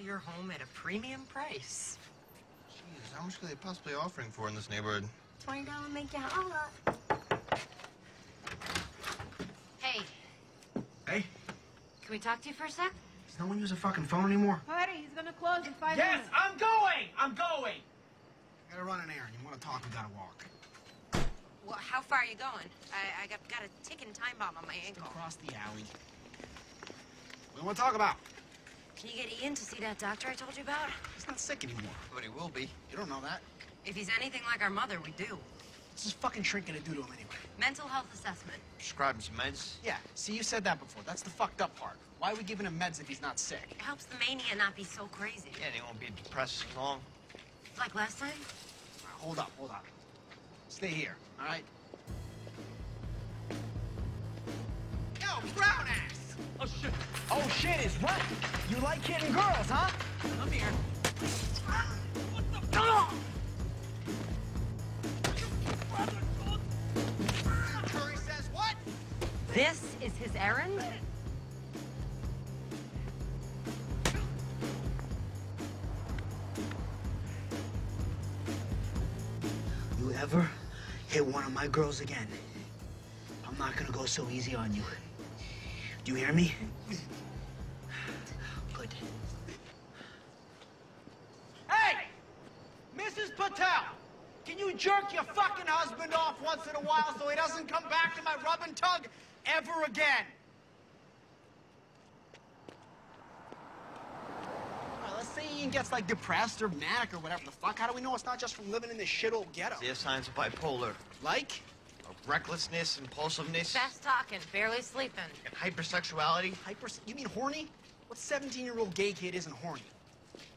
your home at a premium price. Jesus, how much could they possibly offering for in this neighborhood? Twenty dollar make you all up. Hey, Hey, can we talk to you for a sec? does no one use a fucking phone anymore? Hurry, he's gonna close in five Yes, minutes. I'm going. I'm going. I gotta run an errand. You wanna talk, we gotta walk. Well, how far are you going? I, I got, got a ticking time bomb on my ankle. Across the alley. What do you wanna talk about? Can you get Ian to see that doctor I told you about? He's not sick anymore. But he will be. You don't know that. If he's anything like our mother, we do. What's this fucking shrink gonna do to him anyway? Mental health assessment. Prescribe him some meds. Yeah, see, you said that before. That's the fucked up part. Why are we giving him meds if he's not sick? It helps the mania not be so crazy. Yeah, and he won't be depressed as long. Like last time? All right, hold up, hold up. Stay here, all right? Yo, brown ass! Oh shit. Oh shit is what? You like hitting girls, huh? I'm here. Curry says what? This is his errand? You ever hit one of my girls again? I'm not gonna go so easy on you. Do you hear me? Good. Hey, Mrs. Patel, can you jerk your fucking husband off once in a while so he doesn't come back to my rub and tug ever again? Let's say Ian gets like depressed or manic or whatever the fuck. How do we know it's not just from living in this shit old ghetto? He has signs of bipolar, Like? Of recklessness, impulsiveness, Fast talking, barely sleeping. and hypersexuality. Hyper. You mean horny? What 17 year old gay kid isn't horny?